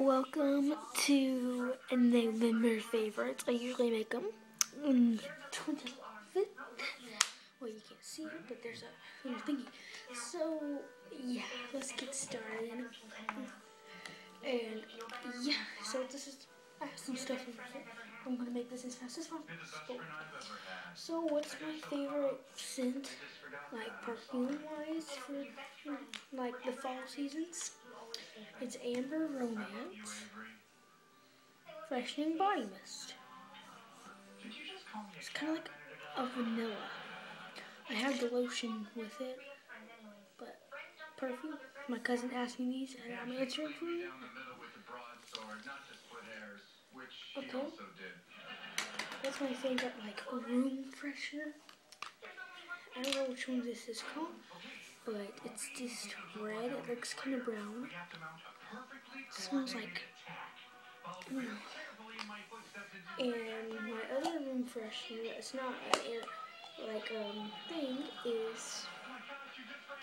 Welcome to November favorites. I usually make them on 25th. Well, you can't see it, but there's a little thingy. So, yeah, let's get started. And, yeah, so this is, I have some stuff in here. I'm going to make this as fast as possible. So, what's my favorite scent, like perfume-wise, for, like, the fall seasons? It's Amber Romance Freshening Body Mist. It's kind of like a vanilla. I have the lotion with it, but perfume. My cousin asked me these, and I'm answering for you. Okay. That's my favorite, like, room freshener. I don't know which one this is called but it's just red. It looks kind of brown. It smells like. Mm. And my other room freshener, it's not a, like um thing, is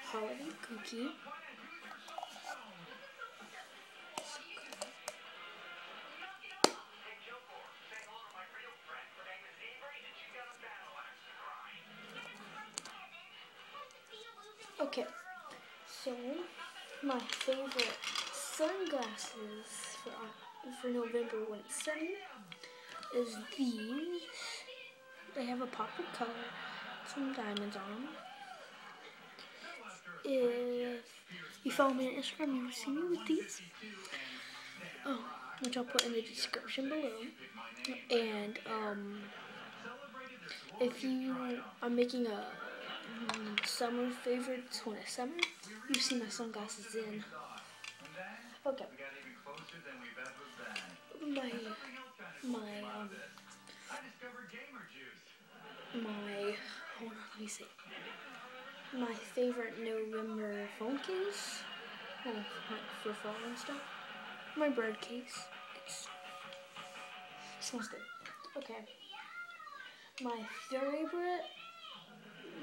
holiday cookie. Okay, so my favorite sunglasses for, for November when it's sunny is these. They have a pop of color, some diamonds on them. If you follow me on Instagram, you will see me with these. Oh, which I'll put in the description below. And um, if you are making a summer favorites when it's summer. You see my sunglasses in. Okay. My my um my hold on, let me see. My favorite November phone case. Oh, for fall and stuff. My bread case. It's smells good. Okay. My favorite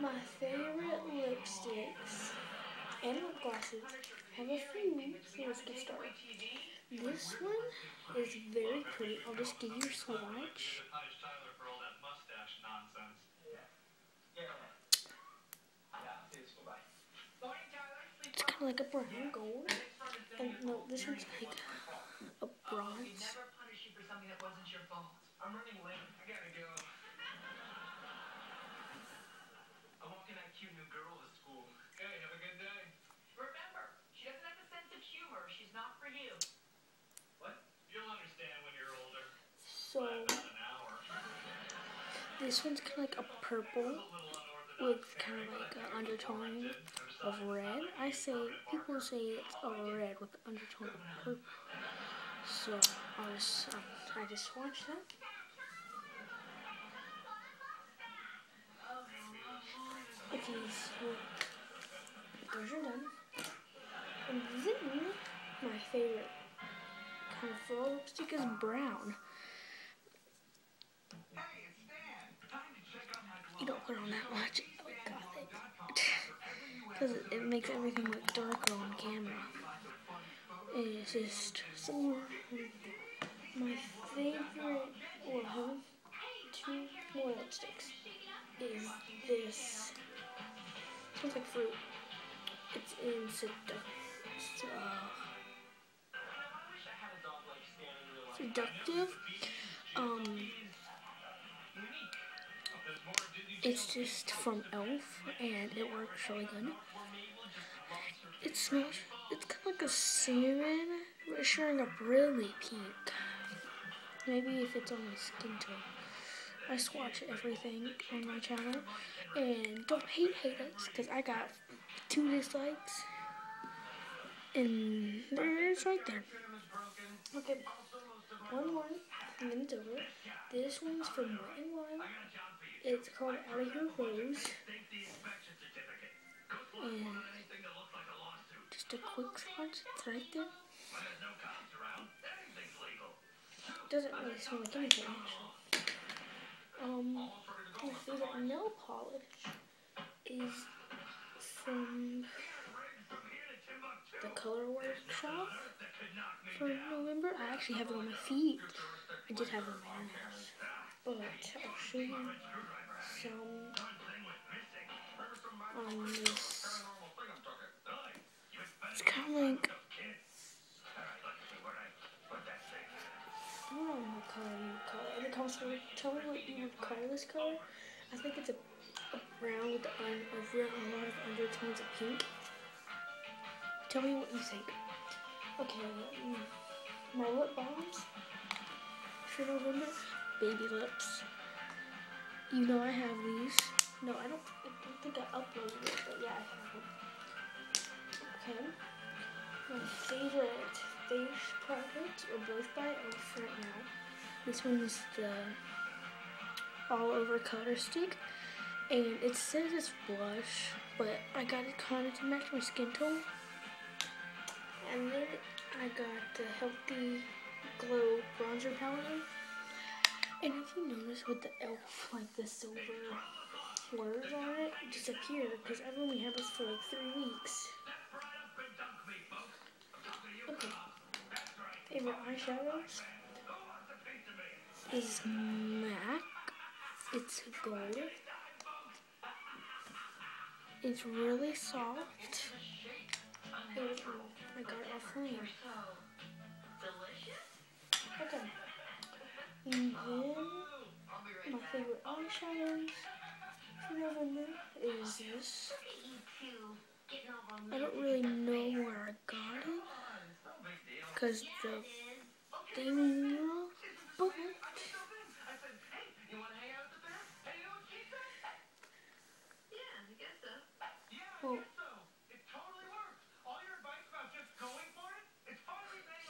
my favorite lipsticks and lip glosses have a few, so let's get started. This one is very pretty. I'll just give you a swatch. It's kind of like a brown gold. And no, this one's like a bronze. I'm running late. I gotta go. So this one's kind of like a purple with kind of like an undertone of red. I say people say it's a red with an undertone of purple. So I just um, I just watched that. Okay, so those are done. And then my favorite kind of fall lipstick is brown. You don't put on that much. Oh Because it, it makes everything look darker on camera. It's just some my favorite, well, two more lipsticks is this. It smells like fruit. It's in seductive. Seductive. Um, it's just from e.l.f. and it works really good. It smells, it's kind of like a salmon, but it's showing up really pink. Maybe if it's on my skin tone. I swatch everything on my channel. And don't hate hate us, because I got two dislikes. And there it is right there. Okay, one more, and then it's over. This one's from Wet n Wild. It's called Your Rose. And just a quick swatch, it's right there. Doesn't really smell like anything actually. Um, favorite nail polish is from the Color Workshop for November. I actually have it on my feet. I did have it on my ass. But I'll show you some on this. It's kind of like I don't know what color you would call it. In the comments, tell me what you would call this color. I think it's a, a brown with un, a, a lot of undertones of pink. Tell me what you think. Okay, my lip balms for November, baby lips. You know I have these. No, I don't, I don't think I uploaded it, but yeah, I have them. Okay, my favorite face product are both by e.l.f. right now. This one's the all over color stick, and it says it's blush, but I got it kind of to match my skin tone. And then I got the Healthy Glow Bronzer Powder. And if you notice with the e.l.f., like the silver words on it, disappeared because I've only had this for like three weeks. Okay. Favorite eyeshadows is MAC. It's gold. It's really soft. I got it offline. Okay. And then my favorite eyeshadows for November is this. I don't really know where I got it because the thing but well,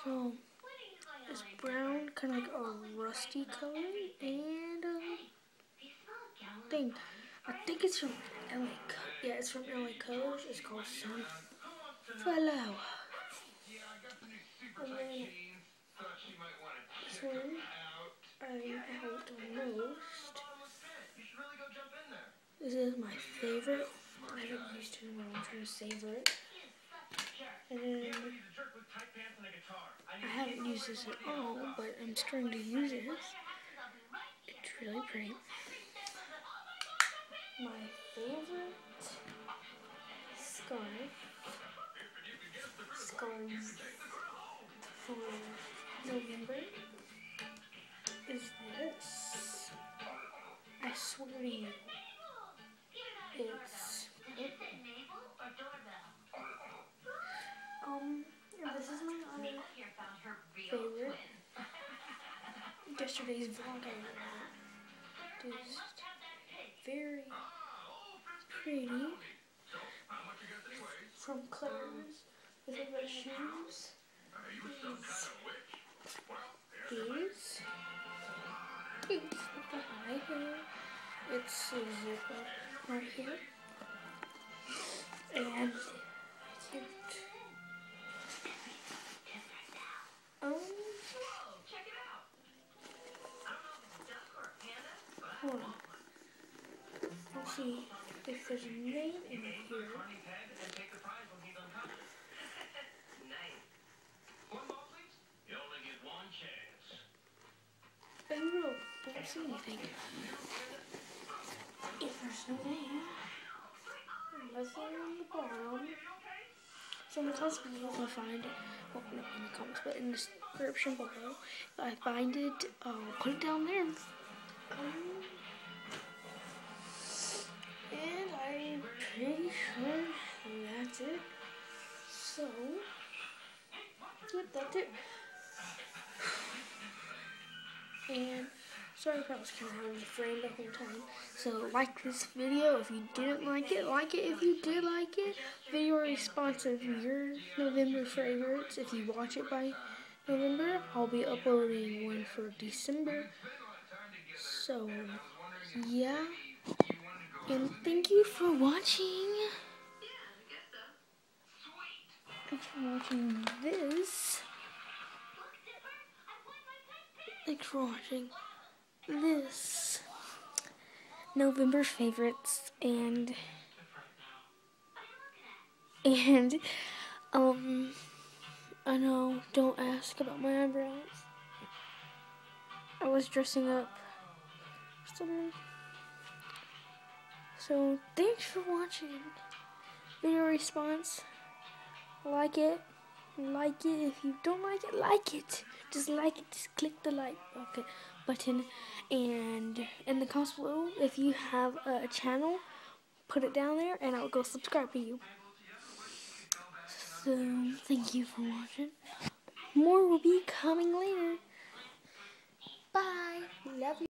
so kind of like a rusty color, and um, thing. I think it's from LA. Yeah, it's from LA Colors. It's called Sunflower. And then this one I out most. This is my favorite. I haven't used it in a while. I'm trying to savor it. And then I haven't used this at all, but I'm starting to use it. It's really pretty. My favorite scarf, scarves for November is this. I swear to you, it's um. This is my other favorite. Yesterday's vlog I very pretty from Claire's. This is my shoes these. These with the high heel. It's a zipper right here. And hold on. Let's see if there's a name in here. I don't see anything. If there's no name, nothing on the bottom. So in the comments below, if I find it, well, not in the comments, but in the description below, if I find it, I'll put it down there. Um, sure that's it. So, yep, that's it. And sorry if I was kind of having the frame the whole time. So like this video if you didn't like it. Like it if you did like it. Video response of your November favorites. If you watch it by November, I'll be uploading one for December. So, yeah. And thank you for watching. Thanks for watching this. Thanks for watching this November favorites and and um I know, don't ask about my eyebrows. I was dressing up. So, thanks for watching. Video response. Like it. Like it. If you don't like it, like it. Just like it. Just click the like button. And in the comments below, if you have a channel, put it down there and I'll go subscribe to you. So, thank you for watching. More will be coming later. Bye. Love you.